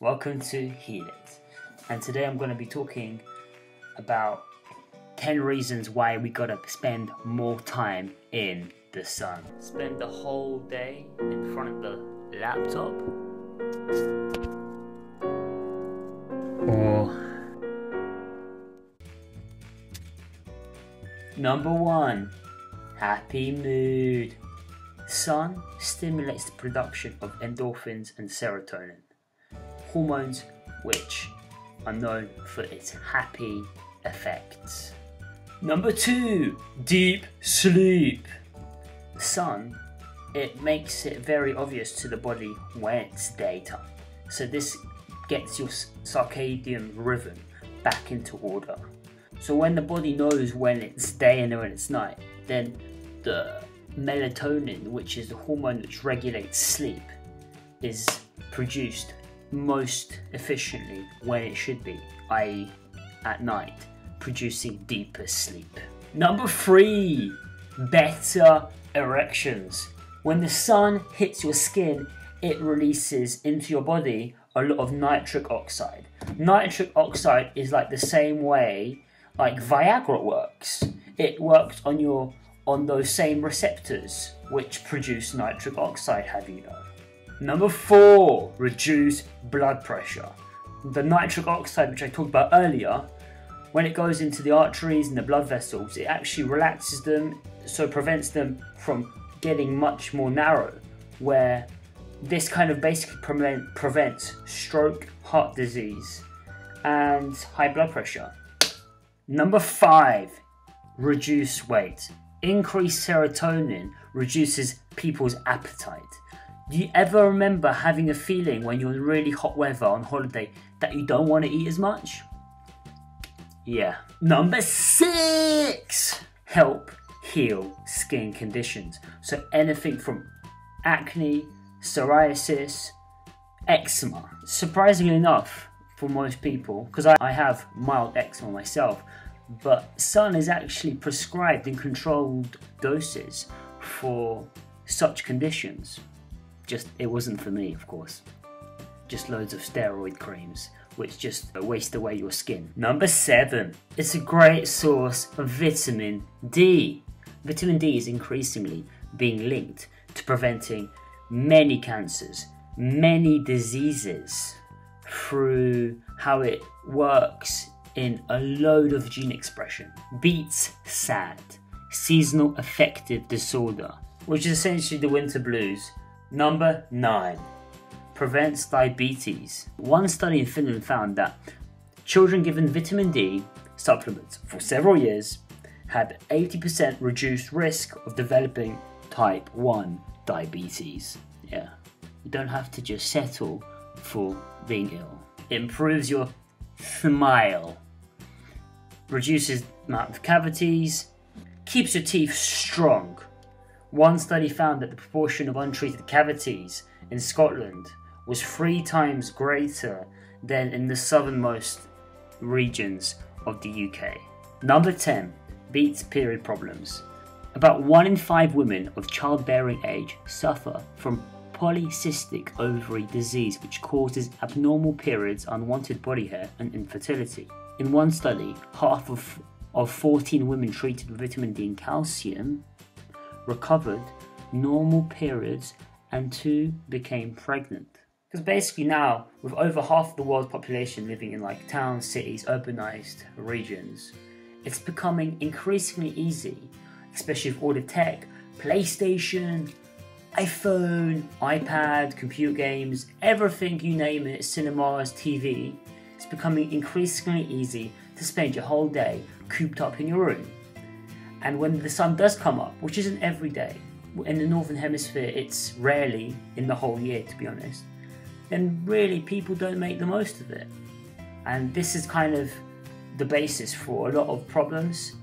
Welcome to Heal It. And today I'm going to be talking about 10 reasons why we gotta spend more time in the sun. Spend the whole day in front of the laptop. Or. Number one, happy mood. Sun stimulates the production of endorphins and serotonin, hormones which are known for its happy effects. Number two, deep sleep. The sun, it makes it very obvious to the body when it's daytime. So this gets your circadian rhythm back into order. So when the body knows when it's day and when it's night, then the melatonin, which is the hormone which regulates sleep, is produced most efficiently when it should be, i.e., at night, producing deeper sleep. Number three, better erections. When the sun hits your skin, it releases into your body a lot of nitric oxide. Nitric oxide is like the same way like Viagra works. It works on your on those same receptors which produce nitric oxide, have you know? Number four, reduce blood pressure. The nitric oxide, which I talked about earlier, when it goes into the arteries and the blood vessels, it actually relaxes them, so prevents them from getting much more narrow. Where this kind of basically prevent, prevents stroke, heart disease, and high blood pressure. Number five, reduce weight. Increased serotonin reduces people's appetite. Do you ever remember having a feeling when you're in really hot weather on holiday that you don't want to eat as much? Yeah. Number six, help heal skin conditions. So anything from acne, psoriasis, eczema. Surprisingly enough, for most people, because I, I have mild eczema myself, but sun is actually prescribed in controlled doses for such conditions. Just it wasn't for me, of course. Just loads of steroid creams, which just waste away your skin. Number seven, it's a great source of vitamin D. Vitamin D is increasingly being linked to preventing many cancers, many diseases through how it works in a load of gene expression. Beats SAD, seasonal affective disorder, which is essentially the winter blues. Number 9 prevents diabetes. One study in Finland found that children given vitamin D supplements for several years had 80% reduced risk of developing type 1 diabetes. Yeah, you don't have to just settle for being ill. It improves your smile, reduces amount of cavities, keeps your teeth strong. One study found that the proportion of untreated cavities in Scotland was three times greater than in the southernmost regions of the UK. Number 10 beats period problems. About one in five women of childbearing age suffer from polycystic ovary disease, which causes abnormal periods, unwanted body hair, and infertility. In one study, half of, of 14 women treated with vitamin D and calcium recovered normal periods and two became pregnant. Because basically now, with over half the world's population living in like towns, cities, urbanized regions, it's becoming increasingly easy, especially with all the tech, PlayStation, iPhone, iPad, computer games, everything you name it, cinemas, TV, it's becoming increasingly easy to spend your whole day cooped up in your room. And when the sun does come up, which isn't every day, in the northern hemisphere it's rarely in the whole year to be honest, then really people don't make the most of it. And this is kind of the basis for a lot of problems,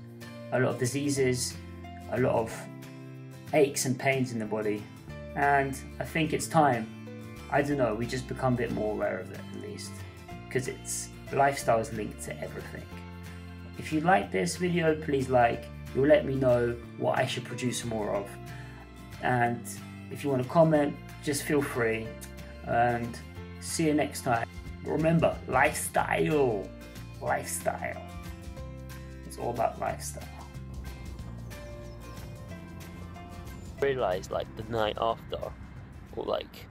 a lot of diseases, a lot of aches and pains in the body. And I think it's time, I don't know, we just become a bit more aware of it at least. Because it's lifestyle is linked to everything. If you like this video, please like. You'll let me know what I should produce more of. And if you want to comment, just feel free. And see you next time. Remember, lifestyle. Lifestyle. It's all about lifestyle. Realized like the night after, or like